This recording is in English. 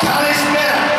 Calis Mera.